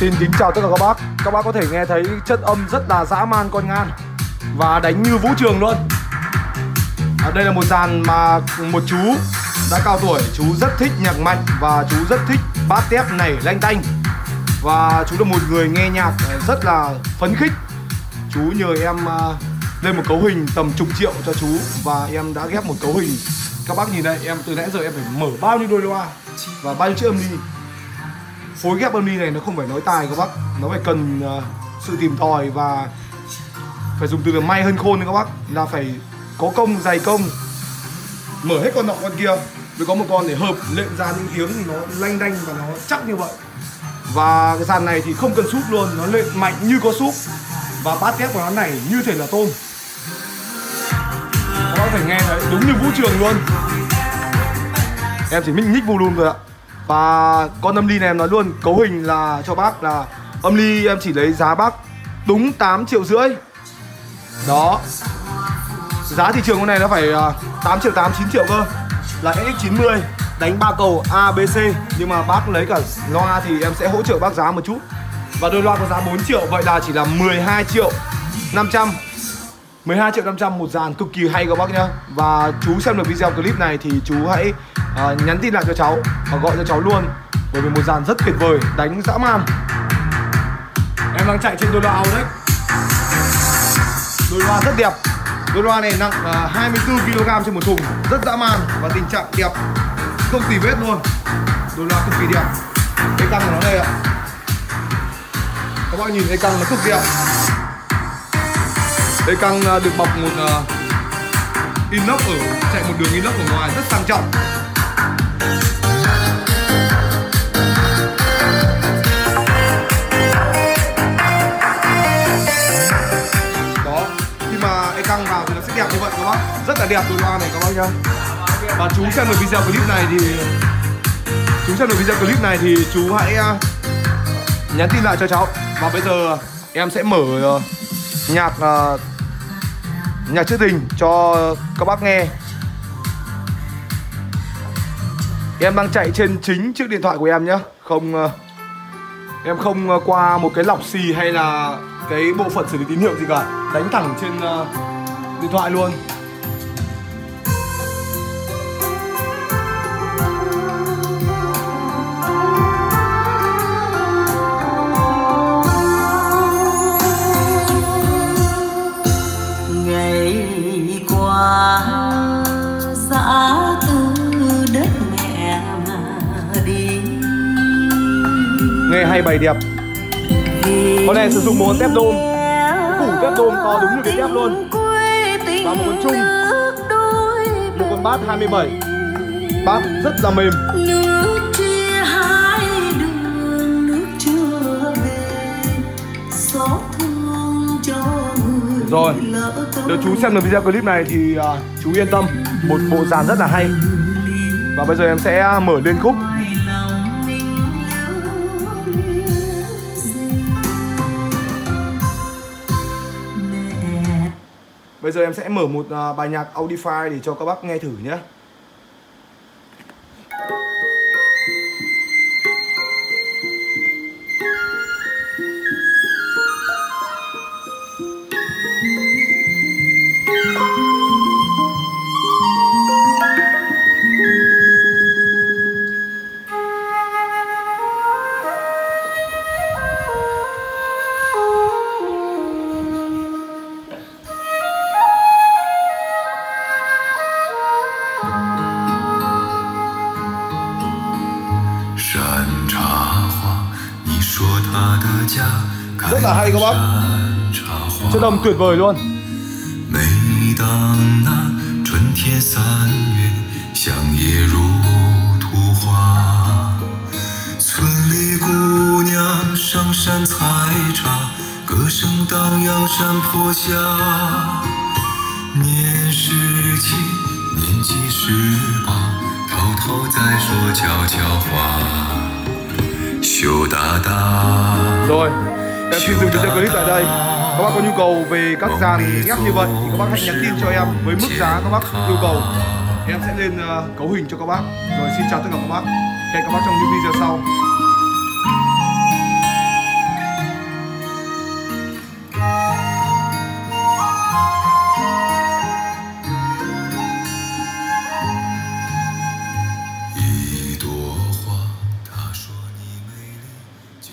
Xin kính chào tất cả các bác. Các bác có thể nghe thấy chất âm rất là dã man con ngan Và đánh như vũ trường luôn. À, Đây là một dàn mà một chú đã cao tuổi Chú rất thích nhạc mạnh và chú rất thích bát tép này lanh tanh. Và chú là một người nghe nhạc rất là phấn khích. Chú nhờ em à, lên một cấu hình tầm chục triệu cho chú Và em đã ghép một cấu hình. Các bác nhìn đây em từ nãy giờ em phải mở bao nhiêu đôi loa Và bao nhiêu chiếc âm ly phối ghép âm ly này nó không phải nói tài các bác. Nó phải cần uh, sự tìm tòi và phải dùng từ là may hơn khôn đấy các bác. Là phải có công dày công. Mở hết con nọ con kia. Mới có một con để hợp lệnh ra những tiếng thì nó lanh đanh và nó chắc như vậy. Và cái dàn này thì không cần súp luôn. Nó lệnh mạnh như có súp. Và bát tép của nó này như thể là tôm. Các bác phải nghe thấy đúng như vũ trường luôn. Em chỉ mình nhích volume thôi ạ và con âm ly này em nói luôn Cấu hình là cho bác là Âm ly em chỉ lấy giá bác đúng 8 triệu rưỡi. Đó. Giá thị trường con này nó phải à, 8 triệu 8, 9 triệu cơ. Là X90 Đánh ba cầu A, B, C. Nhưng mà bác lấy cả loa thì em sẽ hỗ trợ bác giá một chút. Và đôi loa có giá 4 triệu Vậy là chỉ là 12 triệu 500 12 triệu 500 một dàn cực kỳ hay các bác nhá. Và chú xem được video clip này thì chú hãy uh, nhắn tin lại cho cháu Và gọi cho cháu luôn Bởi vì một dàn rất tuyệt vời, đánh dã man. Em đang chạy trên đôi loa Audex Đôi loa rất đẹp. Đôi loa này nặng uh, 24kg trên một thùng Rất dã man và tình trạng đẹp Không tì vết luôn. Đôi loa cực kỳ đẹp. Cái căng của nó đây ạ. Các bác nhìn cái căng nó cực đẹp. Đây căng à, được bọc một uh, inox ở chạy một đường inox ở ngoài rất sang trọng đó, khi mà em căng vào thì nó sẽ đẹp như vậy các bác rất là đẹp đôi loa này, các bác nhá. Và chú xem được video clip này thì chú xem được video clip này thì chú hãy à, nhắn tin lại cho cháu. Và bây giờ em sẽ mở ờ, nhạc ờ, nhạc trữ tình cho các bác nghe. Em đang chạy trên chính chiếc điện thoại của em nhé Không ờ, Em không ờ, qua một cái lọc xì hay là cái bộ phận xử lý tín hiệu gì cả. Đánh thẳng trên uh, điện thoại luôn. Nghe hay bày đẹp. Con này sử dụng một con tép đôm. Củ tép đôm to đúng như cái tép luôn. Và một con chung. Một con bát 27 bát rất là mềm. Rồi nếu chú xem được video clip này thì uh, chú yên tâm. Một bộ dàn rất là hay. Và bây giờ em sẽ à, mở lên khúc. Bây giờ em sẽ mở một à, bài nhạc Audify để cho các bác nghe thử nhé. Rất là hay các bác chất âm tuyệt vời luôn 每当那春天三月，香叶如图画。村里姑娘上山采茶，歌声荡漾山坡下。年十七，年纪十八，偷偷在说悄悄话。Rồi, em xin dừng video clip tại đây. Các bác có nhu cầu về các dàn ghép như vậy thì các bác hãy nhắn tin cho em với mức giá các bác yêu cầu. Em sẽ lên ờ, cấu hình cho các bác. Rồi xin chào tất cả các bác. Hẹn các bác trong những video sau.